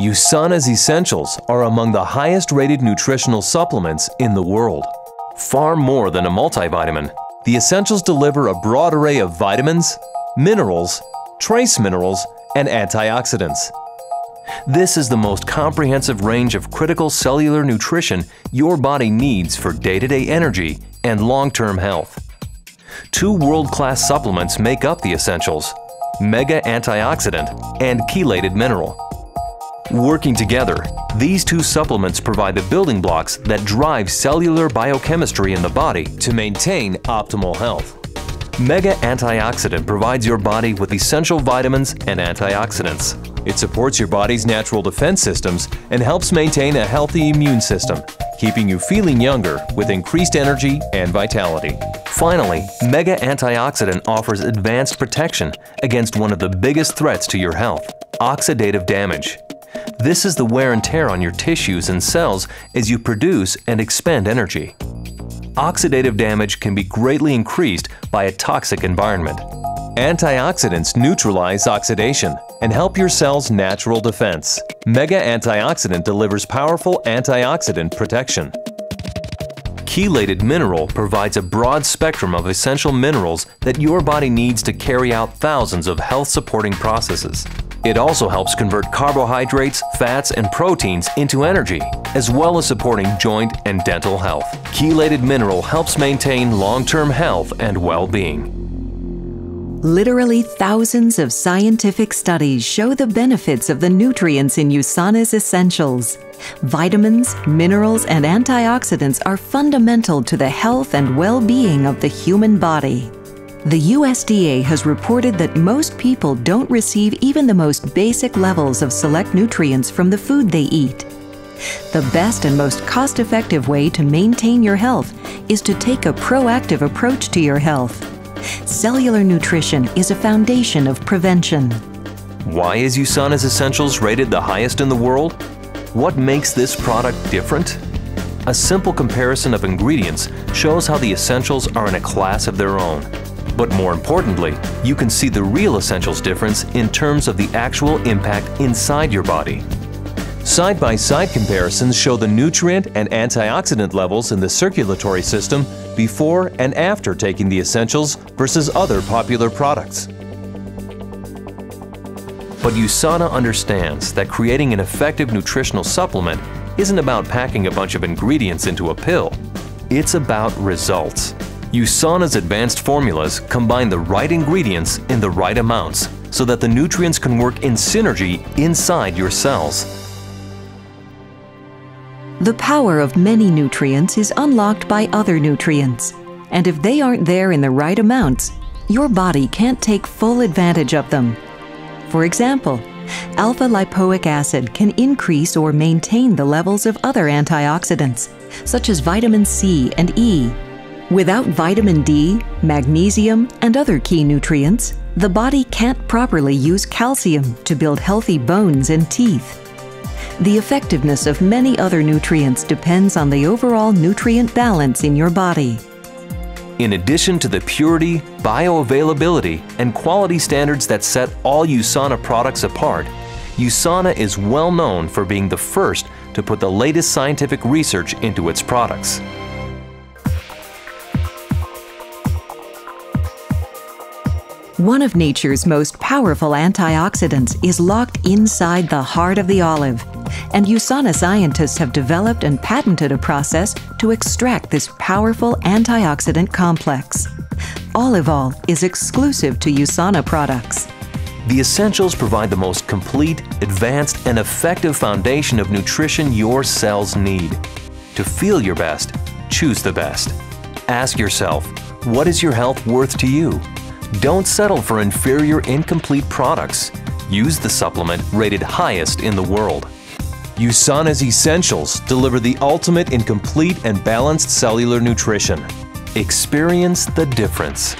USANA's Essentials are among the highest rated nutritional supplements in the world. Far more than a multivitamin, the Essentials deliver a broad array of vitamins, minerals, trace minerals, and antioxidants. This is the most comprehensive range of critical cellular nutrition your body needs for day-to-day energy and long-term health. Two world-class supplements make up the Essentials, Mega Antioxidant and Chelated Mineral. Working together, these two supplements provide the building blocks that drive cellular biochemistry in the body to maintain optimal health. Mega Antioxidant provides your body with essential vitamins and antioxidants. It supports your body's natural defense systems and helps maintain a healthy immune system, keeping you feeling younger with increased energy and vitality. Finally, Mega Antioxidant offers advanced protection against one of the biggest threats to your health, oxidative damage. This is the wear and tear on your tissues and cells as you produce and expend energy. Oxidative damage can be greatly increased by a toxic environment. Antioxidants neutralize oxidation and help your cell's natural defense. Mega Antioxidant delivers powerful antioxidant protection. Chelated Mineral provides a broad spectrum of essential minerals that your body needs to carry out thousands of health-supporting processes. It also helps convert carbohydrates, fats, and proteins into energy, as well as supporting joint and dental health. Chelated Mineral helps maintain long-term health and well-being. Literally thousands of scientific studies show the benefits of the nutrients in USANA's essentials. Vitamins, minerals, and antioxidants are fundamental to the health and well-being of the human body. The USDA has reported that most people don't receive even the most basic levels of select nutrients from the food they eat. The best and most cost effective way to maintain your health is to take a proactive approach to your health. Cellular nutrition is a foundation of prevention. Why is USANA's Essentials rated the highest in the world? What makes this product different? A simple comparison of ingredients shows how the essentials are in a class of their own. But more importantly, you can see the real essentials difference in terms of the actual impact inside your body. Side-by-side -side comparisons show the nutrient and antioxidant levels in the circulatory system before and after taking the essentials versus other popular products. But USANA understands that creating an effective nutritional supplement isn't about packing a bunch of ingredients into a pill. It's about results. USANA's advanced formulas combine the right ingredients in the right amounts so that the nutrients can work in synergy inside your cells. The power of many nutrients is unlocked by other nutrients, and if they aren't there in the right amounts, your body can't take full advantage of them. For example, alpha lipoic acid can increase or maintain the levels of other antioxidants, such as vitamin C and E, Without vitamin D, magnesium, and other key nutrients, the body can't properly use calcium to build healthy bones and teeth. The effectiveness of many other nutrients depends on the overall nutrient balance in your body. In addition to the purity, bioavailability, and quality standards that set all USANA products apart, USANA is well known for being the first to put the latest scientific research into its products. One of nature's most powerful antioxidants is locked inside the heart of the olive, and USANA scientists have developed and patented a process to extract this powerful antioxidant complex. Olivol is exclusive to USANA products. The Essentials provide the most complete, advanced, and effective foundation of nutrition your cells need. To feel your best, choose the best. Ask yourself, what is your health worth to you? Don't settle for inferior, incomplete products. Use the supplement rated highest in the world. USANA's Essentials deliver the ultimate in complete and balanced cellular nutrition. Experience the difference.